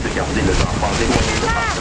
de garder le enfants éloignés de